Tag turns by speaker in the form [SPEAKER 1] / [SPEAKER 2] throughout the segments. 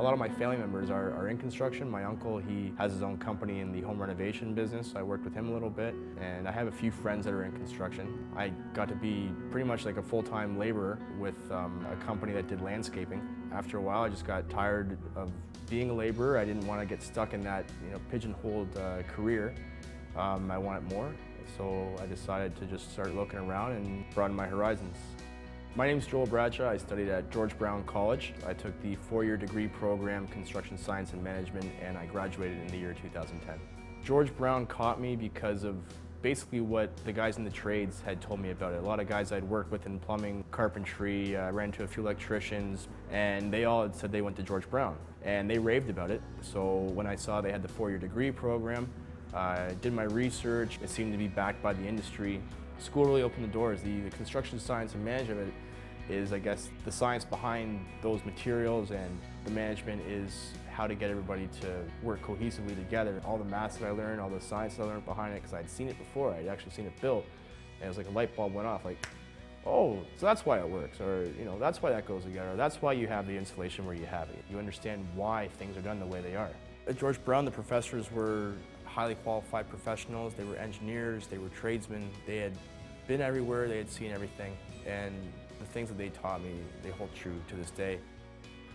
[SPEAKER 1] A lot of my family members are, are in construction. My uncle, he has his own company in the home renovation business. so I worked with him a little bit, and I have a few friends that are in construction. I got to be pretty much like a full-time laborer with um, a company that did landscaping. After a while, I just got tired of being a laborer. I didn't want to get stuck in that you know, pigeonholed uh, career. Um, I wanted more, so I decided to just start looking around and broaden my horizons. My name is Joel Bradshaw. I studied at George Brown College. I took the four-year degree program, Construction Science and Management, and I graduated in the year 2010. George Brown caught me because of basically what the guys in the trades had told me about it. A lot of guys I'd worked with in plumbing, carpentry, uh, ran into a few electricians, and they all had said they went to George Brown. And they raved about it. So when I saw they had the four-year degree program, I uh, did my research. It seemed to be backed by the industry school really opened the doors. The, the construction science and management is, I guess, the science behind those materials and the management is how to get everybody to work cohesively together. All the maths that I learned, all the science that I learned behind it, because I'd seen it before, I'd actually seen it built, and it was like a light bulb went off, like, oh, so that's why it works, or you know, that's why that goes together, or that's why you have the insulation where you have it. You understand why things are done the way they are. At George Brown, the professors were highly qualified professionals. They were engineers, they were tradesmen. They had been everywhere, they had seen everything, and the things that they taught me, they hold true to this day.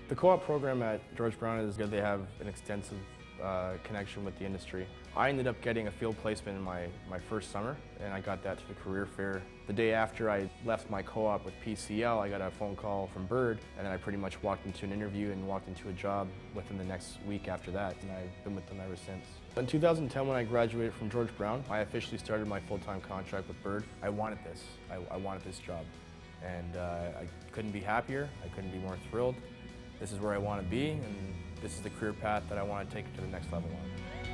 [SPEAKER 1] The co-op program at George Brown is good. They have an extensive uh, connection with the industry. I ended up getting a field placement in my, my first summer, and I got that to the career fair. The day after I left my co-op with PCL, I got a phone call from Bird, and then I pretty much walked into an interview and walked into a job within the next week after that, and I've been with them ever since. In 2010, when I graduated from George Brown, I officially started my full-time contract with Bird. I wanted this. I, I wanted this job, and uh, I couldn't be happier. I couldn't be more thrilled. This is where I want to be, and this is the career path that I want to take to the next level on.